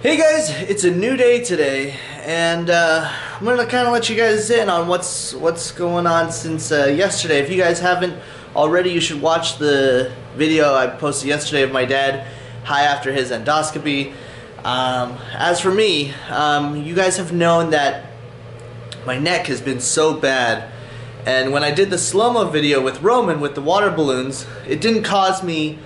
Hey guys, it's a new day today, and uh, I'm gonna kind of let you guys in on what's what's going on since uh, yesterday. If you guys haven't already, you should watch the video I posted yesterday of my dad high after his endoscopy. Um, as for me, um, you guys have known that my neck has been so bad, and when I did the slow-mo video with Roman with the water balloons, it didn't cause me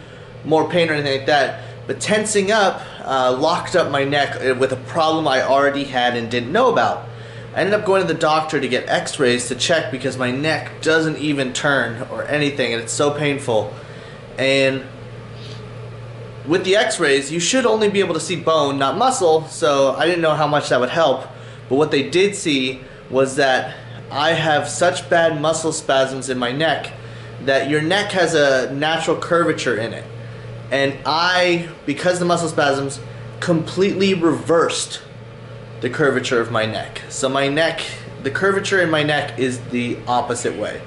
more pain or anything like that. But tensing up uh, locked up my neck uh, with a problem I already had and didn't know about. I ended up going to the doctor to get x-rays to check because my neck doesn't even turn or anything and it's so painful. And with the x-rays, you should only be able to see bone, not muscle, so I didn't know how much that would help. But what they did see was that I have such bad muscle spasms in my neck that your neck has a natural curvature in it and I, because the muscle spasms, completely reversed the curvature of my neck. So my neck, the curvature in my neck is the opposite way,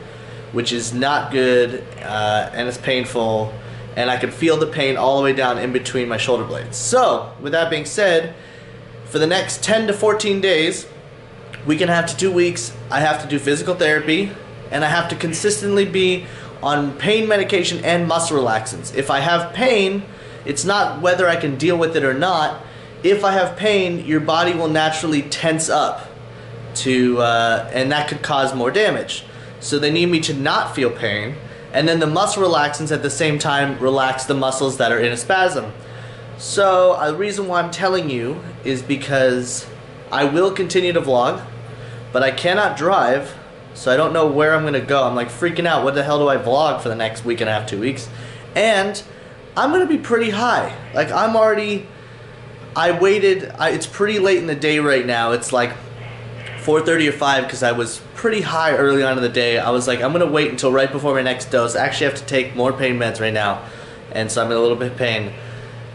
which is not good uh, and it's painful and I can feel the pain all the way down in between my shoulder blades. So, with that being said, for the next 10 to 14 days, week and a half to two weeks, I have to do physical therapy and I have to consistently be on pain medication and muscle relaxants. If I have pain, it's not whether I can deal with it or not. If I have pain, your body will naturally tense up to, uh, and that could cause more damage. So they need me to not feel pain. And then the muscle relaxants at the same time relax the muscles that are in a spasm. So the reason why I'm telling you is because I will continue to vlog, but I cannot drive so I don't know where I'm gonna go. I'm like freaking out. What the hell do I vlog for the next week and a half, two weeks? And I'm gonna be pretty high. Like I'm already. I waited. I, it's pretty late in the day right now. It's like 4:30 or 5 because I was pretty high early on in the day. I was like, I'm gonna wait until right before my next dose. I actually have to take more pain meds right now, and so I'm in a little bit of pain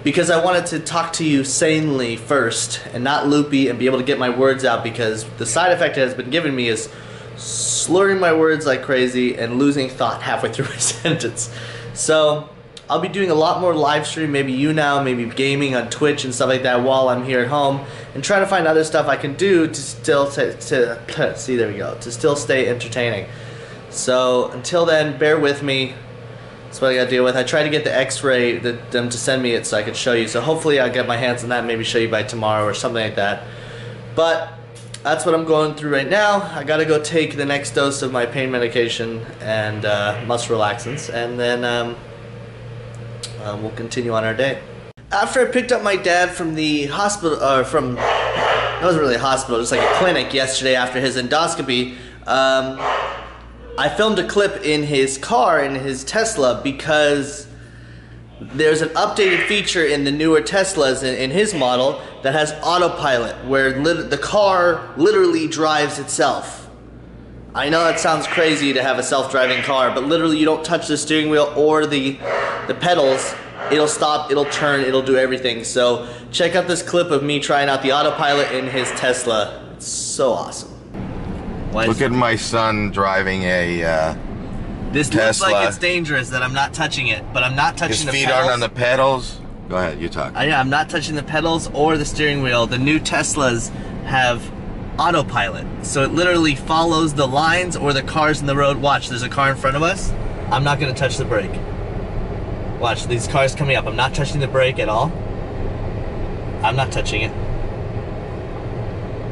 because I wanted to talk to you sanely first and not loopy and be able to get my words out because the side effect it has been given me is slurring my words like crazy and losing thought halfway through my sentence. So I'll be doing a lot more live stream, maybe you now, maybe gaming on Twitch and stuff like that while I'm here at home and trying to find other stuff I can do to still to, to see there we go to still stay entertaining. So until then, bear with me. That's what I gotta deal with. I tried to get the X-ray, them to send me it so I could show you. So hopefully I'll get my hands on that, maybe show you by tomorrow or something like that. But that's what I'm going through right now. I gotta go take the next dose of my pain medication and uh, muscle relaxants, and then um, uh, we'll continue on our day. After I picked up my dad from the hospital, or uh, from, that wasn't really a hospital, just like a clinic yesterday after his endoscopy, um, I filmed a clip in his car, in his Tesla, because there's an updated feature in the newer Teslas in, in his model that has autopilot, where lit- the car literally drives itself. I know that sounds crazy to have a self-driving car, but literally you don't touch the steering wheel or the the pedals. It'll stop, it'll turn, it'll do everything. So check out this clip of me trying out the autopilot in his Tesla. It's so awesome. Why Look at my son driving a uh, this Tesla. looks like it's dangerous that I'm not touching it, but I'm not touching His the feet pedals. aren't on the pedals. Go ahead, you talk. Yeah, I'm not touching the pedals or the steering wheel. The new Teslas have autopilot, so it literally follows the lines or the cars in the road. Watch, there's a car in front of us. I'm not gonna touch the brake. Watch, these cars coming up. I'm not touching the brake at all. I'm not touching it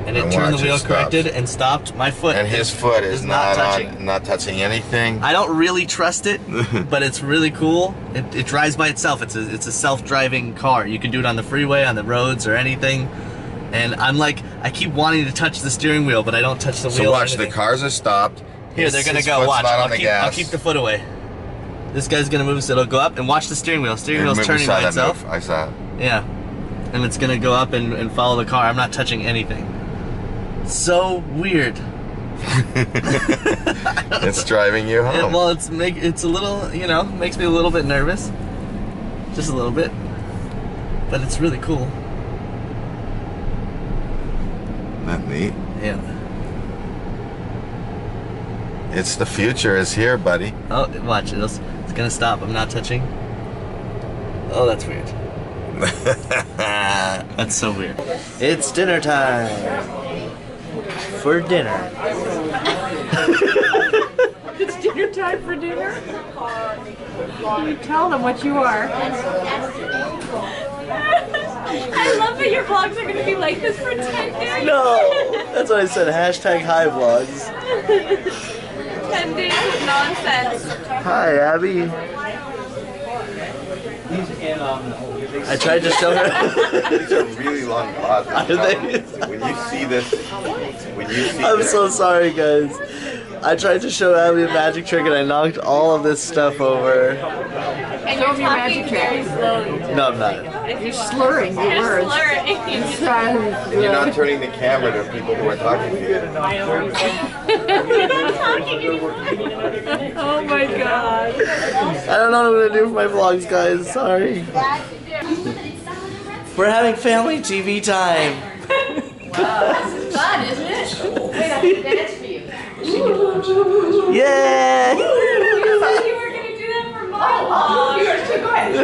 and it and turned the wheel corrected and stopped. My foot and his is, foot is, is not, not touching. On, not touching anything. I don't really trust it, but it's really cool. It, it drives by itself. It's a it's a self-driving car. You can do it on the freeway, on the roads, or anything. And I'm like, I keep wanting to touch the steering wheel, but I don't touch the so wheel. So watch, the cars are stopped. Here, his, they're gonna go. Watch, I'll keep, I'll keep the foot away. This guy's gonna move, so it'll go up and watch the steering wheel. Steering wheel's turning by itself. Move. I saw it. Yeah, and it's gonna go up and, and follow the car. I'm not touching anything so weird. it's driving you home. Well, it's make it's a little, you know, makes me a little bit nervous. Just a little bit. But it's really cool. That neat. Yeah. It's the future is here, buddy. Oh, watch it. It's, it's gonna stop. I'm not touching. Oh, that's weird. That's so weird. It's dinner time. For dinner. It's dinner time for dinner. You tell them what you are. I love that your vlogs are going to be like this for 10 days. No! That's what I said. Hashtag high vlogs. 10 days of nonsense. Hi, Abby. Um, I tried to show her. These are really long pauses. Are they? When you see this, when you see I'm this, so sorry, guys. I tried to show Abby a magic trick and I knocked all of this stuff over. And you're talking very slowly. No, I'm not. You're slurring your You're words. slurring. and you're not turning the camera to people who are talking to you. Oh my god. I don't know what I'm gonna do for my vlogs, guys. Sorry. We're having family TV time. Wow, this is fun, isn't it? Wait, I can dance for you. Yay! You said you were gonna do that for my vlog. Oh, Yours too, go ahead.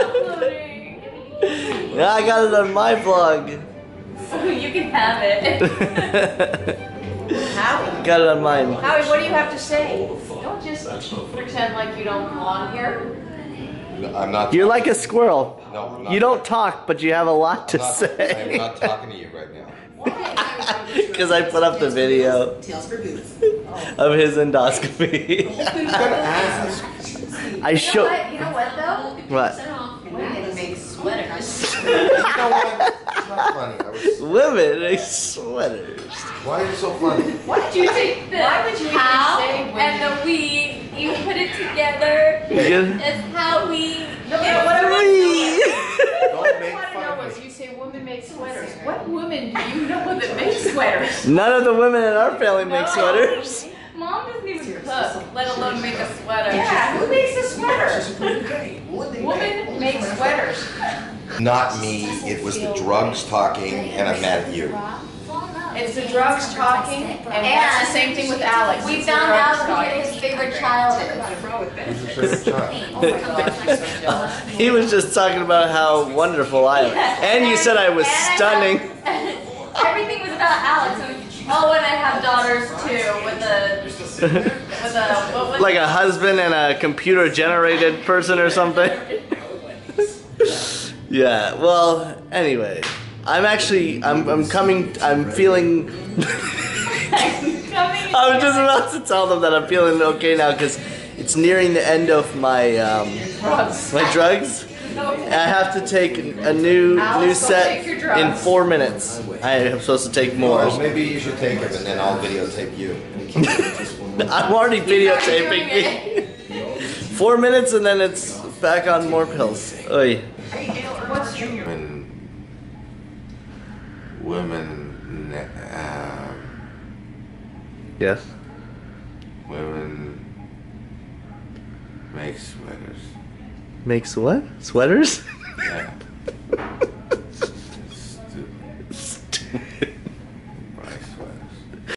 I'm uploading. Yeah, I got it on my vlog. You can have it. Howie, Got it on mine. Howie, what do you have to say? Don't just pretend like you don't belong here. No, I'm not. You're like a squirrel. No, I'm not. You don't talk, but you have a lot to I'm not, say. I'm not talking to you right now. Because I put up the video of his endoscopy. I'm ask. I You know show. what? You know what though? What? Women make sweaters. You know what? It's not funny. I was, Women make sweaters. why are you so funny? Why did You take the Why would you even how say women? and the we, you put it together. You get- It's how we. No, no, what I want Don't make to fun know of is me. you say women make sweaters. What women do you know that make sweaters? None of the women in our family make sweaters. Mom doesn't even cook, let alone make a sweater. Yeah, who makes a sweater? Women make sweaters. Not me. It was the drugs talking, and I'm mad at you. It's the drugs talking, and that's the same thing with Alex. We found drugs out who his favorite child is. Who's favorite child? Oh my gosh, you're so jealous. He was just talking about how wonderful I am. And you said I was stunning. Everything was about Alex. Oh, and I have daughters too with a with a what was Like a husband and a computer generated person or something. Yeah, well, anyway. I'm actually, I'm, I'm coming, I'm feeling. I was just about to tell them that I'm feeling okay now because it's nearing the end of my, um, Drugs. my drugs. And I have to take a new, new set take your drugs. in four minutes. I am supposed to take more. Well, maybe you should take him, and then I'll videotape you. I'm already videotaping me. Four minutes and then it's back on more pills. Oy. Women, uh, Yes. women make sweaters. Makes what? Sweaters? Yeah.